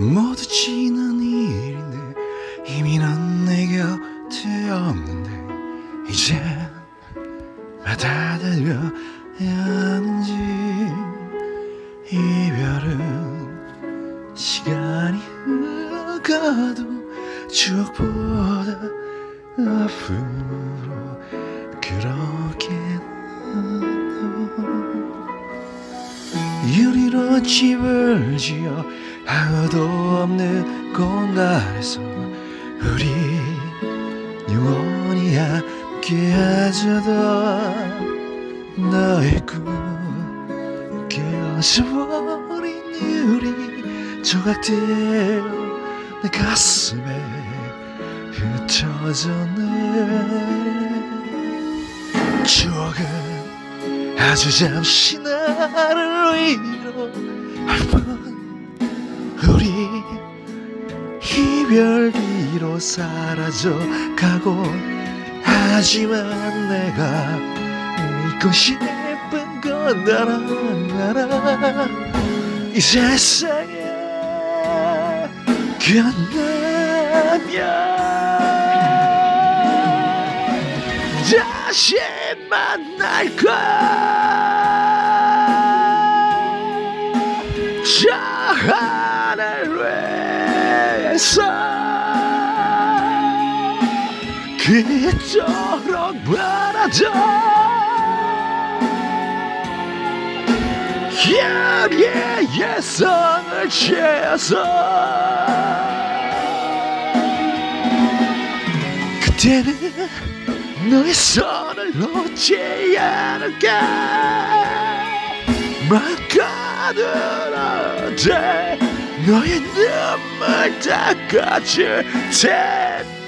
모두 지난 일인데 이미 넌내 곁에 없는데 이젠 받아들여야 하는지 이별은 시간이 흘러가도 추억보다 앞으로 그렇게 유리로 집을 지어 아무도 없는 공간에서 우리 영원히 함께 하자던 너의 꿈 깨어져버린 유리 조각대로 내 가슴에 흩어졌네 추억은 아주 잠시 나를 위로할 뿐 우리 이별 뒤로 사라져 가고 하지만 내가 믿고 싶은 건 알아 알아 이 세상에 끝나면 다시 만날 거야. 저 하늘 위에서 그토록 바라던 야리의 예성을 취해서 그때는 너의 손을 놓지 않을까 막가들어대 너의 눈물 닦아줄 텐데